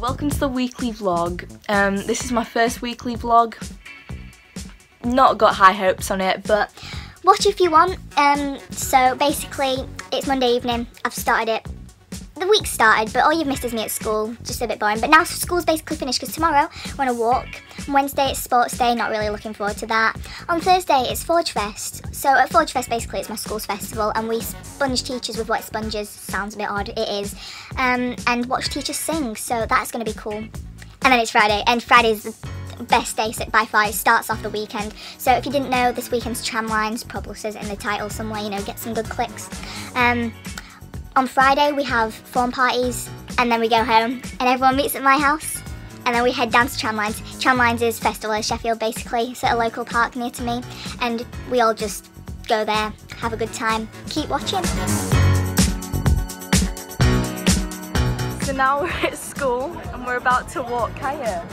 Welcome to the weekly vlog. Um, this is my first weekly vlog. Not got high hopes on it, but watch if you want. Um, so basically, it's Monday evening. I've started it. The week started, but all you've missed is me at school. Just a bit boring. But now school's basically finished because tomorrow we're on a walk. Wednesday it's sports day. Not really looking forward to that. On Thursday it's Forge Fest. So at Forge Fest, basically, it's my school's festival, and we sponge teachers with wet sponges. Sounds a bit odd. It is. Um, and watch teachers sing. So that's going to be cool. And then it's Friday, and Friday's the best day by far. It starts off the weekend. So if you didn't know, this weekend's tramlines probably says in the title somewhere. You know, get some good clicks. Um, on Friday we have form parties and then we go home and everyone meets at my house and then we head down to Tramlines. Tramlines is festival in Sheffield basically, it's at a local park near to me and we all just go there, have a good time, keep watching. So now we're at school and we're about to walk Kaya.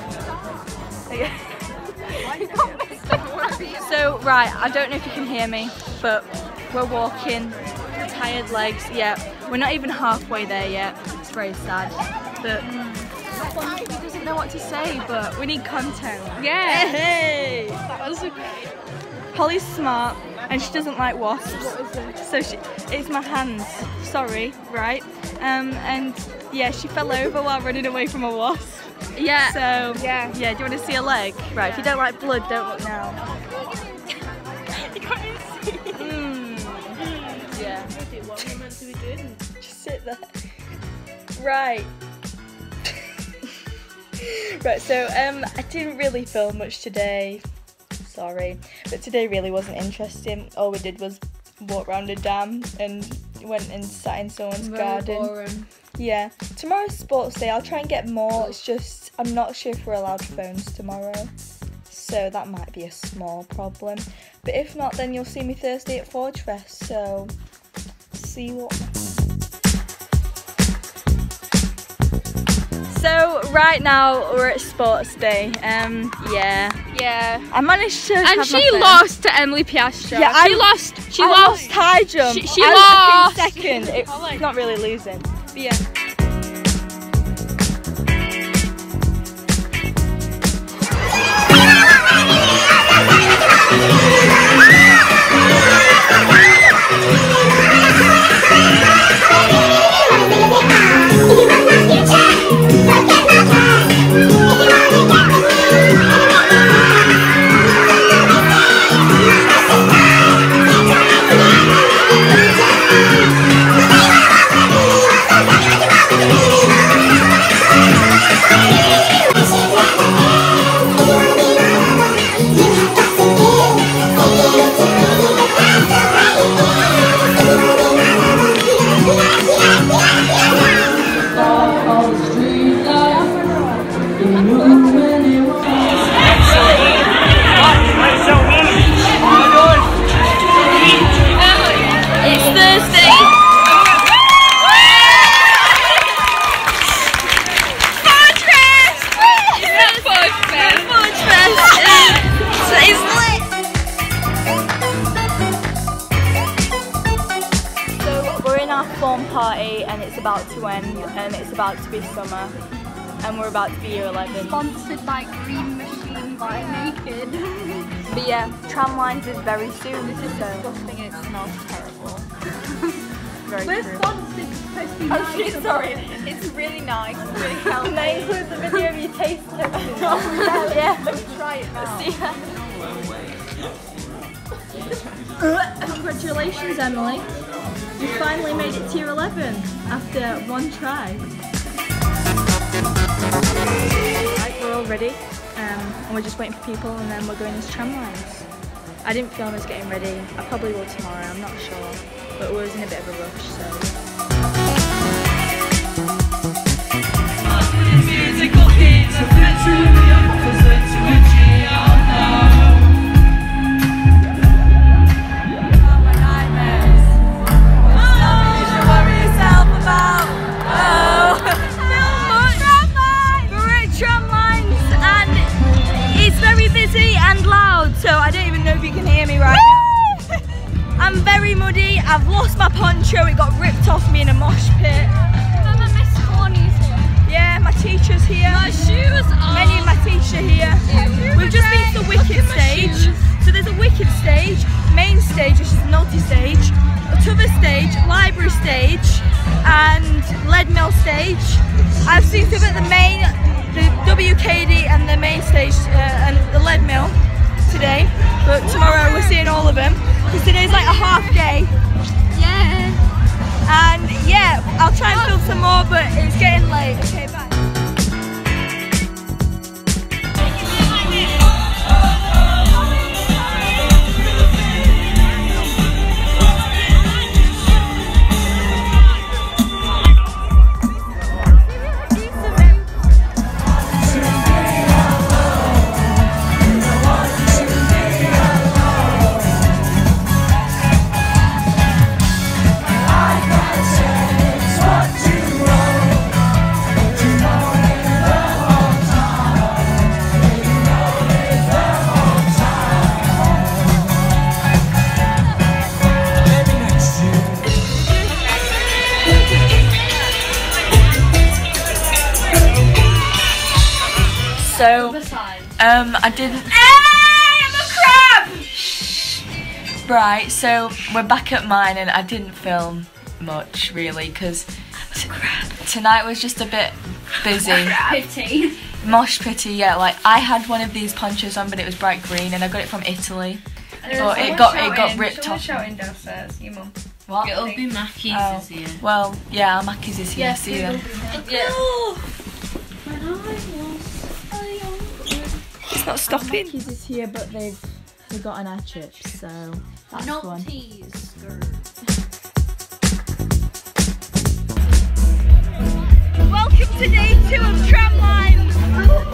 so right, I don't know if you can hear me, but we're walking, tired legs, yeah. We're not even halfway there yet. It's very sad. But he doesn't know what to say, but we need content. Yeah. Hey! That was Holly's smart and she doesn't like wasps. So she, it's my hands. Sorry, right? Um, and yeah, she fell over while running away from a wasp. Yeah. So yeah, yeah. Do you want to see a leg? Right. If you don't like blood, don't look now. you can't see. Mm. Yeah. What are you meant to be doing? Just sit there. Right. right, so um I didn't really film much today. Sorry. But today really wasn't interesting. All we did was walk around a dam and went and sat in someone's Very garden. boring. Yeah. Tomorrow's sports day. I'll try and get more. It's just I'm not sure if we're allowed phones tomorrow. So that might be a small problem. But if not then you'll see me Thursday at Forge Fest. So see what So right now we're at sports day. Um yeah. Yeah. I managed to And have she phone. lost to Emily Piastro. Yeah, she I- lost. She I lost. lost high jump. She- she I lost. in second. It's not really losing. But yeah. It's party and it's about to end and it's about to be summer and we're about to be year 11. Sponsored by Green Machine by Naked. But yeah, tramlines is very soon. This is so disgusting. It smells terrible. very We're true. sponsored. supposed to be Oh shit, sorry. It's really nice. It's really healthy. Can I include the video of your taste testing? Oh, yeah. Let's try it now. See ya. Congratulations, Emily. You finally made it to year 11 after one try. Right, we're all ready. Um, and we're just waiting for people and then we're going as tramlines. I didn't film us getting ready. I probably will tomorrow, I'm not sure. But we was in a bit of a rush, so. It's which is the stage, a T'Other stage, library stage, and Leadmill stage. I've seen some at the main, the WKD and the main stage uh, and the Leadmill today. But tomorrow we're seeing all of them. Because today's like a half day. Yeah. And yeah, I'll try and film some more, but it's getting late. Okay, bye. So, um, I didn't. Hey, I'm a crab! Right, so we're back at mine, and I didn't film much really because tonight was just a bit busy. Pity. Mosh pity, yeah. Like I had one of these ponchos on, but it was bright green, and I got it from Italy. But it got it got ripped off. shouting downstairs, you mum. What? It'll be Mackie's Oh. this year. Well, yeah, Mackie's is here. See you then. It's not stopping. Mackie's is here, but they've forgotten our chips, so that's one. Welcome to day two of Tramline.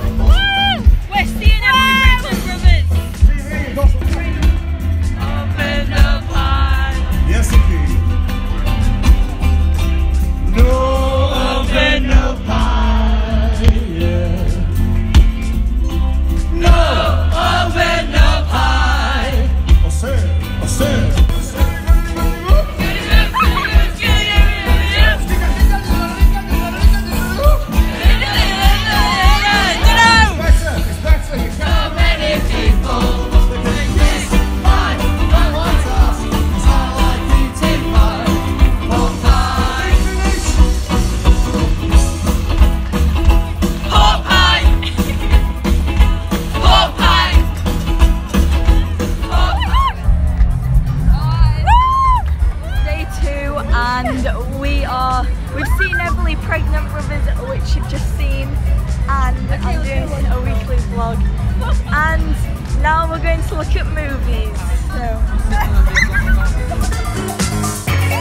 And we are. We've seen Everly Pregnant Brothers, which you've just seen, and I'm doing a weekly vlog. And now we're going to look at movies. So.